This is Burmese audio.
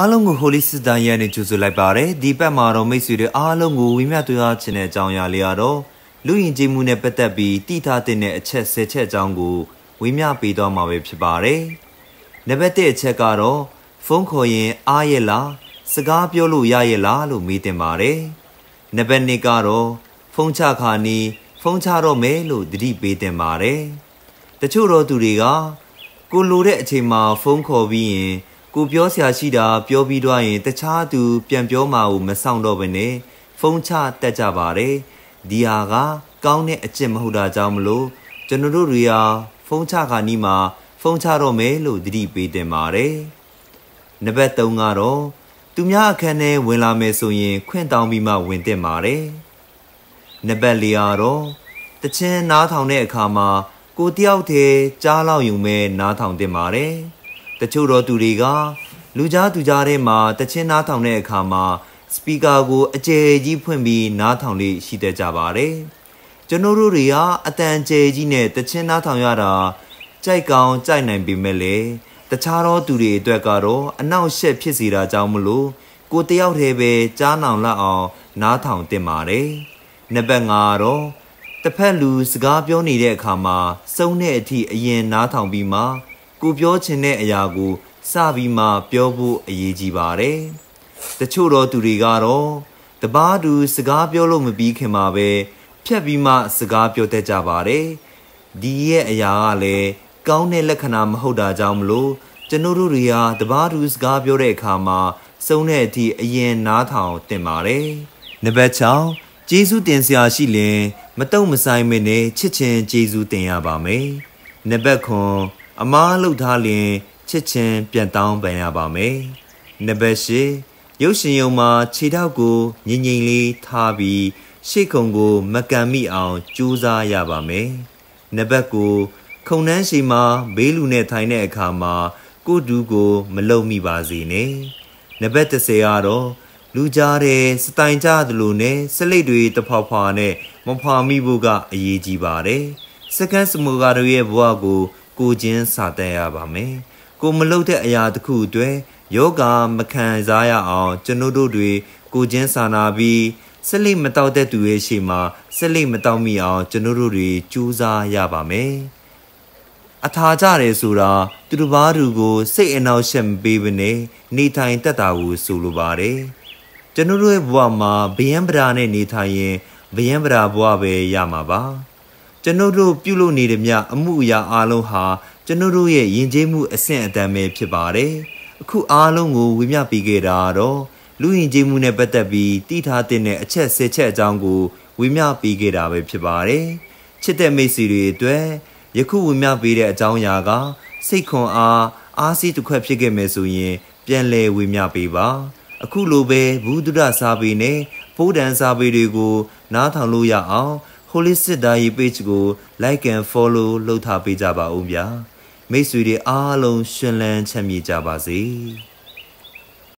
အားလုံးကို Holy Sister ရဲ့နဲ့ကြိုဆိုလိုက်ပါတယ်ဒီပတ်မှာတော့မိတ်ဆွေတွေအားလုံးကိုဝိမြတွေ့ရခြင်းတဲ့အကြောင်းအရာလေးကတော့လူရင်ကြည်မှုနဲ့ပတ်သက်ပြီးတည်ထားတဲ့အချက်၁၀ချက်အကြောင်းကိုဝိမြပေးတော့မှာပဲဖြစ်ပါတယ်နံပါတ်1အချက်ကတော့ဖုန်းခေါ်ရင်အားရလားစကားပြောလို့ရရလားလို့မေးတင်ပါတယ်နံပါတ်2ကတော့ဖုန်းချခါနီးဖုန်းချတော့မယ်လို့တတိပေးတင်ပါတယ်တချို့တော့သူတွေကကိုလိုတဲ့အချိန်မှာဖုန်းခေါ်ပြီးရင် ကိုပြောဆရာရှိတာပြောပြီးတော့ရင်တခြားသူ ပြန်ပြောမှာကိုမဆောင်တော့ဘဲနဲ့ဖုန်းချတက်ကြပါတယ်ဒီဟာကကောင်းတဲ့အကျင့်မဟုတ်တာကြောင့်မလို့ကျွန်တော်တို့တွေဟာဖုန်းချခါနီးမှာဖုန်းချတော့မယ်လို့သတိပေးတင်ပါတယ်နံပါတ်3ကတော့သူများအခန်းထဲဝင်လာမယ်ဆိုရင် ခွင့်တောင်းပြီးမှဝင်တင်ပါတယ်နံပါတ်4ကတော့တချင်းနားထောင်တဲ့အခါမှာကိုတယောက်တည်းကြားလောက်ယူမဲ့နားထောင်တင်ပါတယ် တချို့တော့သူတွေကလူကြားသူကြားထဲမှာတချင်းနားထောင်တဲ့အခါမှာစပီကာကိုအကျယ်ကြီးဖွင့်ပြီးနားထောင်လေးရှိတတ်ကြပါတယ်ကျွန်တော်တို့တွေကအတန်ကျယ်ကြီးနဲ့တချင်းနားထောင်ရတာကြိုက်ကောင်းကြိုက်နိုင်ပေမဲ့လေတခြားသောသူတွေအတွက်ကတော့အနောက်ရှက်ဖြစ်စေတာကြောင့်မလို့ကိုတယောက်တည်းပဲကြားနောင်လောက်အောင်နားထောင်တင်ပါတယ်နံပါတ်5တော့တစ်ဖက်လူစကားပြောနေတဲ့အခါမှာစုံတဲ့အထိအရင်နားထောင်ပြီးမှ ကိုပြောချင်တဲ့အရာကိုစပြီးမှပြောဖို့အရေးကြီးပါတယ်။တချို့တော့သူတွေကတော့တပားသူစကားပြောလို့မပြီးခင်မှာပဲဖြတ်ပြီးမှစကားပြောတတ်ကြပါတယ်။ဒီရဲ့အရာကလည်းကောင်းတဲ့လက္ခဏာမဟုတ်တာကြောင့်မလို့ကျွန်တော်တို့တွေဟာတပားသူစကားပြောတဲ့အခါမှာစုံတဲ့အထိအရင်နားထောင်တင်ပါတယ်။နံပါတ်6ကျေးဇူးတင်စရာရှိရင်မတုံမဆိုင်မနဲ့ချစ်ချင်းကျေးဇူးတင်ရပါမယ်။နံပါတ်9 အမားလှုပ်ထားလျင်ချစ်ချင်းပြန်တောင်းပန်ရပါမယ်။နံပါတ်၈ရုပ်ရှင်ယုံမှာခြေထောက်ကိုငြိမ်ငြိမ်လေးထားပြီးရှေ့ခုံကို မကန်မိအောင်ကြိုးစားရပါမယ်။နံပါတ်9ခုံနှန်းရှိမှာဘေးလူနဲ့ထိုင်တဲ့အခါမှာကိုဒူးကို မလုံမိပါစေနဲ့။နံပါတ်10ကတော့လူကြားတဲ့စတိုင်ကြသလိုနဲ့စလိတ်တွေတဖွာဖွာနဲ့မဖွာမိဖို့ကအရေးကြီးပါတယ်။စကန်စမူဂါတို့ရဲ့ဘဝကို ကိုချင်းစာတတ်ရပါမယ်ကိုမလုပ်တဲ့အရာတစ်ခုအတွက်ယောဂမခံစားရအောင် ကျွန်ုပ်တို့တွေကိုချင်းစာနာပြီးဆက်လက်မတောက်တဲ့သူရဲ့ရှေ့မှာဆက်လက်မတောက်မိအောင် ကျွန်ုပ်တို့တွေကြိုးစားရပါမယ်အထာကြတယ်ဆိုတာသူတစ်ပါးသူကိုစိတ်အနှောက်အယှက်မပေးဘဲနဲ့နေထိုင်တတ်တာကိုဆိုလိုပါတယ်ကျွန်တော်တို့ရဲ့ဘဝမှာဘယံပရာနဲ့နေထိုင်ရင်ဘယံပရာဘဝပဲရမှာပါ ကျွန်ုပ်တို့ပြုလုပ်နေတဲ့မြအမှုအရာအားလုံးဟာကျွန်ုပ်တို့ရဲ့ယဉ်ကျေးမှုအဆင့်အတန်းပဲဖြစ်ပါတယ်။အခုအားလုံးကိုဝေမျှပေးခဲ့တာတော့လူယဉ်ကျေးမှုနဲ့ပတ်သက်ပြီးတည်ထားတဲ့အချက်၁၀ချက်အကြောင်းကိုဝေမျှပေးခဲ့တာပဲဖြစ်ပါတယ်။ချစ်တဲ့မိတ်ဆွေတွေအတွက်ယခုဝေမျှပေးတဲ့အကြောင်းအရာကစိတ်ခွန်အားအားစီးတစ်ခွက်ဖြစ်ခဲ့မယ်ဆိုရင် ပြန်လည်ဝေမျှပေးပါ။အခုလိုပဲဘူးဒုဒစာပေနဲ့ဖိုးဒန်စာပေတွေကို နားထောင်လို့ရအောင် holistic diet page ကို like and follow လုပ်ထားပေးကြပါဦးဗျာမိတ်ဆွေတွေအားလုံးရှင်လန်းချမ်းမြေ့ကြပါစေ။